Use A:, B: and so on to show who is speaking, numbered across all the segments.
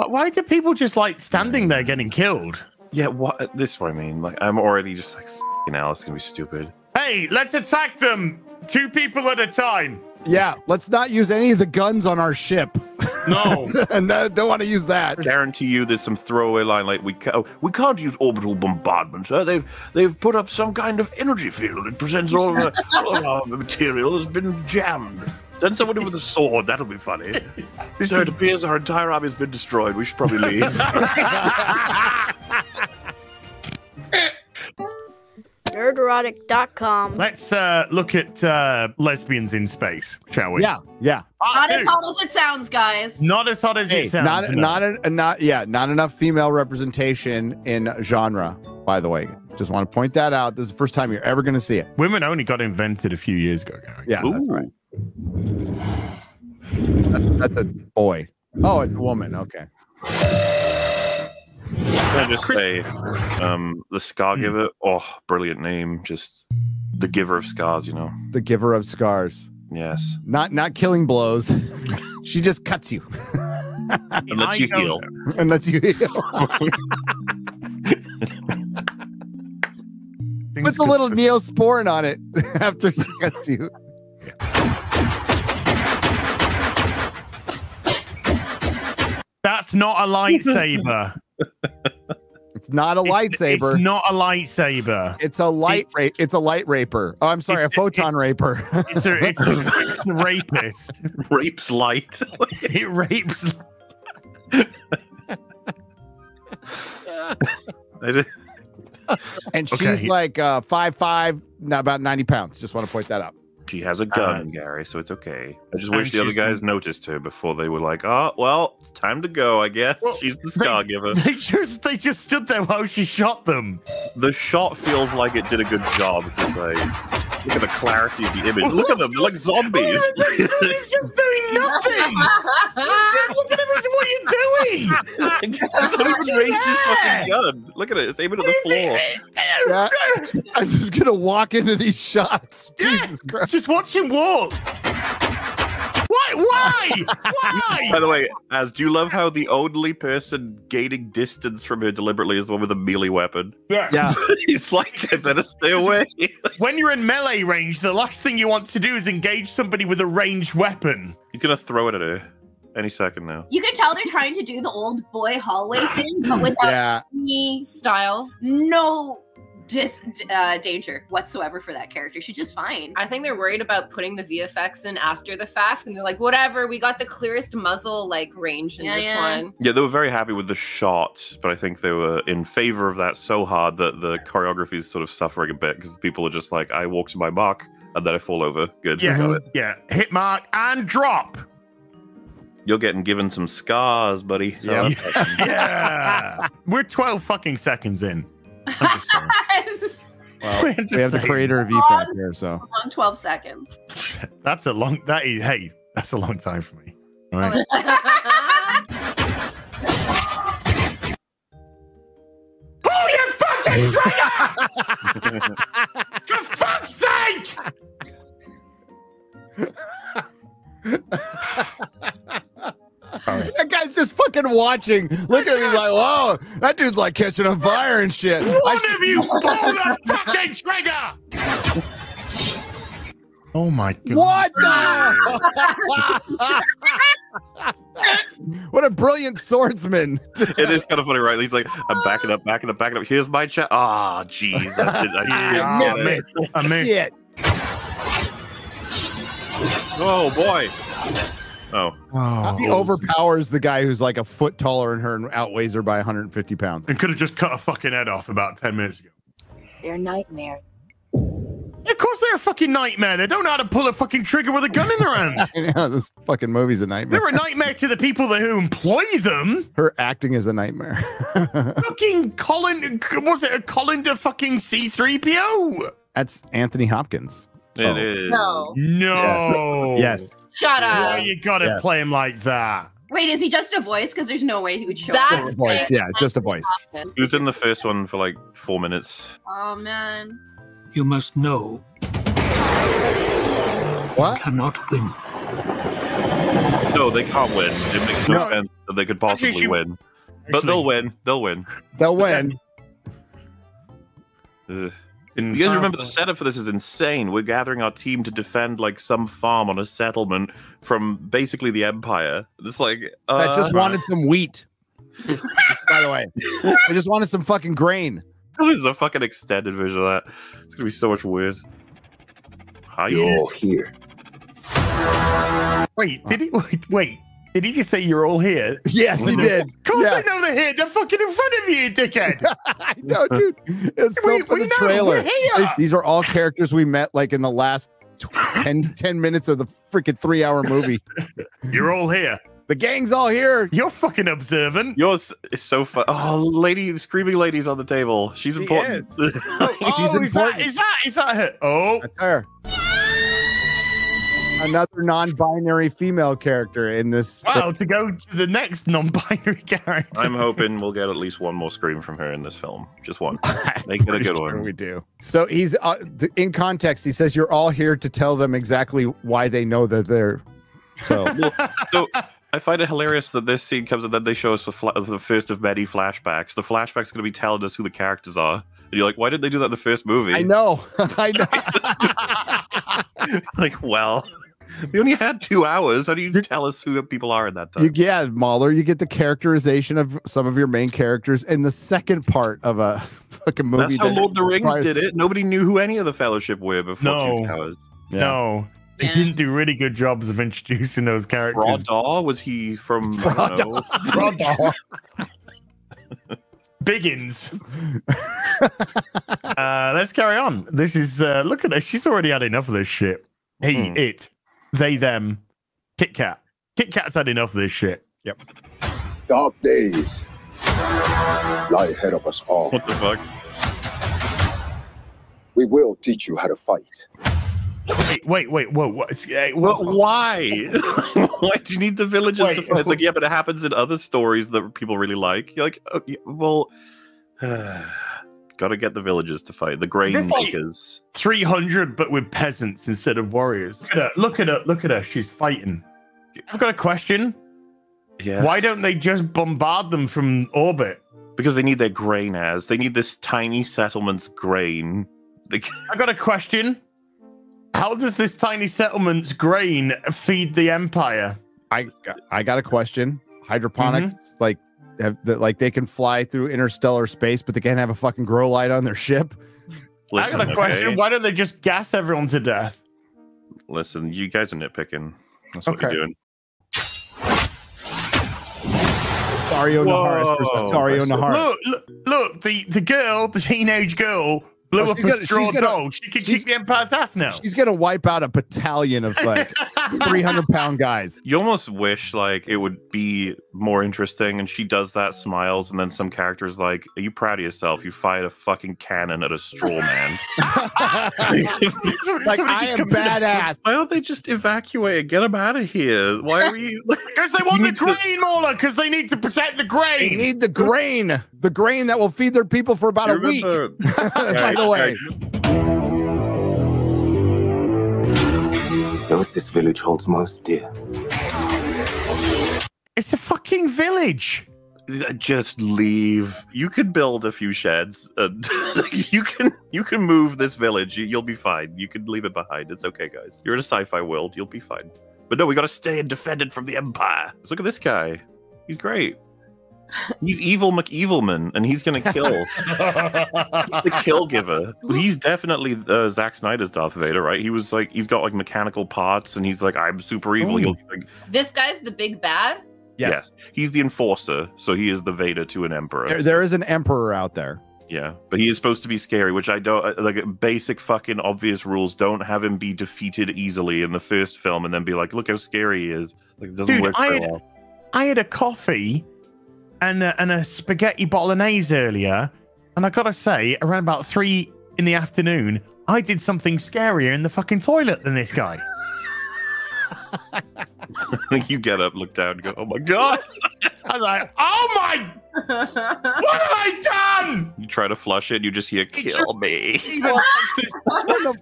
A: Why, why do people just like standing there getting killed?
B: Yeah, what? This is what I mean. Like, I'm already just like, you know, it's gonna be stupid.
A: Hey, let's attack them. Two people at a time.
C: Yeah, let's not use any of the guns on our ship.
A: No.
C: and uh, don't want to use that.
B: Guarantee you, there's some throwaway line like we ca- oh, we can't use orbital bombardment. Sir. They've they've put up some kind of energy field. It presents all of, our, all of our material has been jammed. Send someone in with a sword. That'll be funny. so it appears our entire army has been destroyed. We should probably leave.
D: Nerdrotic.com.
A: Let's uh, look at uh, lesbians in space, shall we?
C: Yeah, yeah.
A: Part
E: Not as
A: two.
E: hot as it sounds, guys.
A: Not as hot as
C: Hey,
A: it sounds.
C: not
A: no.
C: not a, not yeah, not enough female representation in genre. By the way, just want to point that out. This is the first time you're ever going to see it.
A: Women only got invented a few years ago, Gary.
C: Yeah, that's right. That's, that's a boy. Oh, it's a woman. Okay.
B: Can I just say, um, the Scargiver? Oh, brilliant name. Just the giver of scars, you know.
C: The giver of scars.
B: Yes.
C: Not not killing blows. she just cuts you
B: And lets you heal.
C: and lets you heal.
A: Things
C: Puts a little neosporin on it after she cuts you.
A: That's not a lightsaber.
C: It's not a
A: It's-
C: lightsaber.
A: It's not a lightsaber.
C: It's a light
A: It's-
C: rape. It's a light raper. Oh, I'm sorry, a photon
A: it's-
C: raper.
A: It's a, it's a, it's a rapist.
B: Rapes light.
A: It rapes.
C: And she's
A: Okay.
C: like uh, five five, now about ninety pounds. Just want to point that out.
B: She has a gun,
A: Uh,
B: Gary, so it's okay. I just wish the other guys noticed her before they were like, "Oh, well, it's time to go." I guess
A: Well,
B: she's the
A: they-
B: Scargiver.
A: They just they just stood there while she shot them.
B: The shot feels like it did a good job. Because like, look at the clarity of the image. Look at them, they're like zombies.
A: He's just doing nothing. He's just- Look at him. he's- What are you doing?
B: It's not even raised his fucking gun. Look at it. It's aiming at the floor.
C: Yeah. I'm just gonna walk into these shots. Jesus Christ.
A: Just watch him walk. Why? Why? Why?
B: By the way, as do you love how the only person gaining distance from her deliberately is the one with a melee weapon?
C: Yeah. yeah.
B: He's like, I better stay away.
A: When you're in melee range, the last thing you want to do is engage somebody with a ranged weapon.
B: He's gonna throw it at her any second now.
E: You can tell they're trying to do the old boy hallway thing, but without
C: Yeah.
E: any
F: Style.
E: no dis uh, danger whatsoever for that character. She's just fine.
F: I think they're worried about putting the VFX in after the fact, and they're like, whatever, we got the clearest muzzle like range in
E: Yeah,
F: this
E: yeah.
F: one.
B: Yeah, they were very happy with the shot, but I think they were in favor of that so hard that the choreography is sort of suffering a bit because people are just like, I walk to my mark and then I fall over. Good,
A: Yeah,
B: got it.
A: yeah. Hit mark and drop.
B: You're getting given some scars, buddy. So
C: Yeah.
A: Yeah. We're 12 fucking seconds in. I'm.
C: Well, we have the creator of EFAP here, so
E: On 12 seconds.
A: That's a long. That is. Hey, that's a long time for me. All right. Oh, Pull your fucking trigger! For fuck's sake!
C: That guy's just fucking watching. Look at him, he's like, whoa, that dude's like catching on fire and shit. I
A: One
C: should-
A: of you pull the fucking trigger! Oh my god!
C: What the? what a brilliant swordsman.
B: it is kind of funny, right? He's like, I'm backing up, backing up, backing up. Here's my chat. Ah, jeez. I did- I did-
A: I missed. I.
C: Shit.
B: Oh, boy. Oh.
A: Oh.
C: He oh. overpowers the guy who's like a foot taller than her and outweighs her by 150 pounds.
A: And could have just cut a fucking head off about 10 minutes ago.
G: They're nightmares.
A: Of course they're a fucking nightmare. They don't know how to pull a fucking trigger with a gun in their hand.
C: I know, this fucking movie's a nightmare.
A: They're a nightmare to the people that who employ them.
C: Her acting is a nightmare.
A: Fucking Colin, was it a Colin to fucking C3PO?
C: That's Anthony Hopkins.
B: It
C: Oh.
B: is.
E: No.
A: No.
C: Yes.
E: Shut
A: Why
E: up.
A: you gotta
C: Yeah.
A: play him like that?
E: Wait, is he just a voice? Because there's no way he would show
F: That-
C: Just
E: up.
C: a voice. Yeah, just a voice.
B: He was in the first one for like four minutes.
E: Oh, man.
H: You must know
C: What?
H: cannot win.
B: No, they can't win. It makes no,
C: No.
B: sense that they could possibly
A: Actually, she-
B: win. But they'll win. They'll win.
C: They'll win.
B: Ugh. You guys remember the setup for this is insane. We're gathering our team to defend like some farm on a settlement from basically the Empire. It's like uh,
C: that just wanted some wheat. By the way, I just wanted some fucking grain.
B: This is a fucking extended version of that. It's gonna be so much worse. Hi,
D: You're all here.
A: Wait, did he? Wait, wait. Did he just say you're all here?
C: Yes, he did.
A: Of course
C: Yeah.
A: they know they're here. They're fucking in front of you, you dickhead.
C: I know, dude. It's so
A: We-
C: for
A: we
C: the
A: know,
C: trailer.
A: we're here.
C: These- These are all characters we met like in the last tw- 10, 10 minutes of the freaking three hour movie.
A: you're all here.
C: The gang's all here.
A: You're fucking observant.
B: Yours is so fun. Oh, lady, the screaming lady's on the table. She's
C: She
B: important.
C: is.
A: Oh, oh,
C: She's
A: is
C: important.
A: is that is that her? Oh,
C: That's her. Another non binary female character in this.
A: wow! To go to the next non-binary character.
B: I'm hoping we'll get at least one more scream from her in this film. Just one. Make it a good
C: sure
B: one.
C: We do. So he's uh, th- in context. He says, "You're all here to tell them exactly why they know that they're." So
B: So I find it hilarious that this scene comes and then they show us the, fla- the first of many flashbacks. The flashback's going to be telling us who the characters are. And you're like, why didn't they do that in the first movie?
C: I know, I know.
B: like, well, we only had two hours. How do you tell us who people are in that time?
C: You, yeah, Mauler, you get the characterization of some of your main characters in the second part of a fucking movie.
B: That's how
C: that
B: Lord of the Rings
C: requires-
B: did it. Nobody knew who any of the Fellowship were before
A: No.
B: two hours.
C: Yeah.
A: No, they
F: Yeah.
A: didn't do really good jobs of introducing those characters.
B: Frodor, was he from I don't know,
A: Biggins. uh, let's carry on. This is uh, look at her. She's already had enough of this shit. He,
B: Hmm.
A: it, they, them, Kit Kat. Kit Kat's had enough of this shit. Yep.
D: Dark days lie ahead of us all.
B: What the fuck?
D: We will teach you how to fight.
A: Wait, wait, wait, whoa, what? it's-
B: Well, why? why do you need the villages to fight? It's like, yeah, but it happens in other stories that people really like. You're like, oh, yeah, well, gotta get the villagers to fight. The grain
A: this like-
B: makers.
A: 300, but with peasants instead of warriors. Look at her. Look at her. Look at her. She's fighting. I've got a question.
B: Yeah.
A: Why don't they just bombard them from orbit?
B: Because they need their grain as. They need this tiny settlement's grain. They,
A: I got a question. How does this tiny settlement's grain feed the empire?
C: I I got a question. Hydroponics,
A: Mm-hmm.
C: like, have, that like they can fly through interstellar space, but they can't have a fucking grow light on their ship.
B: listen,
A: I got a question.
B: okay?
A: Why don't they just gas everyone to death?
B: Listen, you guys are nitpicking. That's what
A: Okay.
B: you're doing.
C: Daario Naharis
B: Whoa.
C: versus Daario Naharis.
A: Look, look, look, the, the girl, the teenage girl, blew
C: Oh,
A: up
C: she's
A: a
C: gonna-
A: straw
C: she's gonna-
A: doll. She can kick the empire's ass now.
C: She's gonna wipe out a battalion of like 300 pound guys.
B: You almost wish like it would be more interesting, and she does that, smiles, and then some characters like, "Are you proud of yourself? You fired a fucking cannon at a straw man."
C: like
A: Somebody
C: I am badass.
B: Why don't they just evacuate? Get them out of here. Why are we?
A: Because they want
B: You
A: the
B: need to-
A: grain, Mauler, because they need to protect the grain.
C: They
A: grain.
C: need the grain, the grain that will feed their people for about a
B: you
C: week.
B: Remember-
C: By the way,
G: Those this village holds most dear.
A: It's a fucking village.
B: just leave. You could build a few sheds. Uh, and you can you can move this village. You, you'll be fine. You can leave it behind. It's okay, guys. You're in a sci-fi world. You'll be fine. But no, we got to stay and defend it from the Empire. Let's look at this guy. He's great. He's evil McEvilman, and he's gonna kill. He's the kill giver. He's definitely uh, Zack Snyder's Darth Vader, right? He was like, he's got like mechanical parts, and he's like, I'm super evil. He'll, like,
F: This guy's the big bad.
C: yes,
B: he's the enforcer, so he is the Vader to an emperor.
C: There, there is an emperor out there.
B: Yeah, but he is supposed to be scary, which I don't uh, like. Basic fucking obvious rules don't have him be defeated easily in the first film, and then be like, "Look how scary he is." Like, it doesn't
A: Dude,
B: work
A: I had-
B: well.
A: I had a coffee and a, and a spaghetti bolognese earlier, and I gotta say, around about three in the afternoon, I did something scarier in the fucking toilet than this guy.
B: you get up, look down, go, "Oh my god!"
A: I was like, "Oh my, what have I done?"
B: You try to flush it, you just hear "Kill me."
A: He watched this-
C: What the-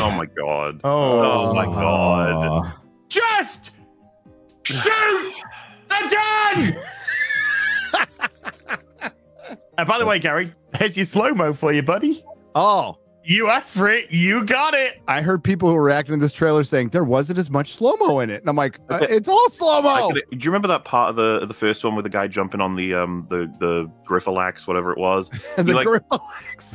B: Oh Oh my god.
C: Oh,
B: Oh my God.
A: Just shoot again. and by the way, Gary, there's your slow mo for you, buddy.
C: Oh,
A: You asked for it. You got it.
C: I heard people who were reacting to this trailer saying there wasn't as much slow mo in it, and I'm like, uh,
B: Okay.
C: it's all slow mo.
B: do you remember that part of the the first one with the guy jumping on the um the the Griffalax, whatever it was?
C: And the
B: like-
C: gorilla.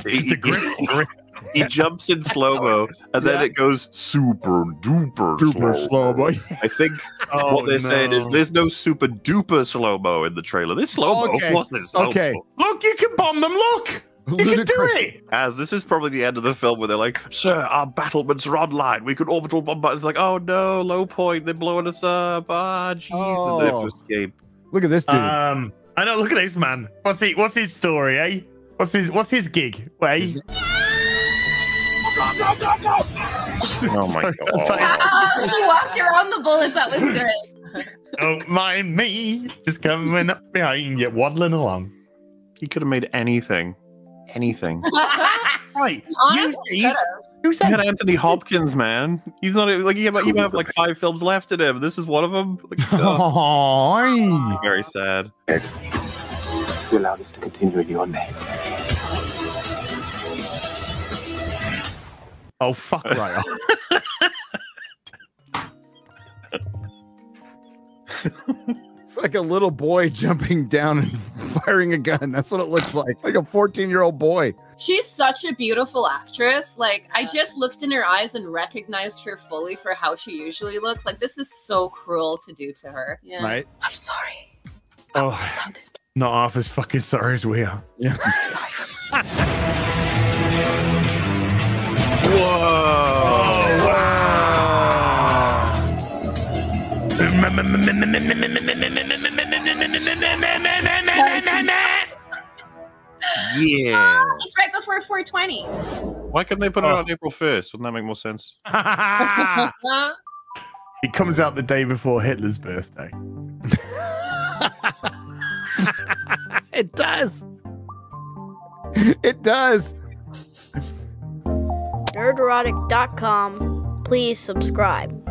B: He,
A: The grip, grip.
B: He jumps in slow mo, and then
C: Yeah.
B: it goes super duper
C: Super
B: slow.
C: slow mo.
B: I think
A: Oh,
B: what they're saying is there's no super duper slow mo in the trailer. This slow mo.
C: Okay.
B: Of course, there's slow
C: Okay.
A: Look, you can bomb them. Look, you can do it.
B: As this is probably the end of the film where they're like, "Sir, our battlements are online. We could orbital bombard." It's like, "Oh no, low point. They're blowing us up. Ah, jeez." And they have
C: Oh.
B: to escape.
C: Look at this dude.
A: Um, I know. Look at this man. What's he? What's his story, eh? What's his? What's his gig? Wait.
B: Oh my god.
F: Ah, she walked around the bullets. That was good.
A: Don't mind me, just coming up behind you, waddling along.
B: He could have made anything. Anything.
A: Right.
F: Honestly,
A: You-
F: could've.
A: Said?
B: had Anthony Hopkins, man. He's not like he might, he have like five films left in him. This is one of them. Like, oh,
A: Oh,
B: very sad.
G: You allow this to continue in your name.
A: Oh, fuck right off.
C: It's like a little boy jumping down and firing a gun. That's what it looks like. Like a 14 year old boy.
F: She's such a beautiful actress. Like, I just looked in her eyes and recognized her fully for how she usually looks. Like, this is so cruel to do to her. Yeah.
C: Right?
E: I'm sorry.
A: Oh, not half as fucking sorry as we are.
B: Whoa! Yeah.
F: Ah, it's right before 420.
B: Why couldn't they put it
A: Oh.
B: on April 1st? Wouldn't that make more sense?
A: it comes out the day before Hitler's birthday.
C: It does. It does.
H: Nerdrotic.com. Please subscribe.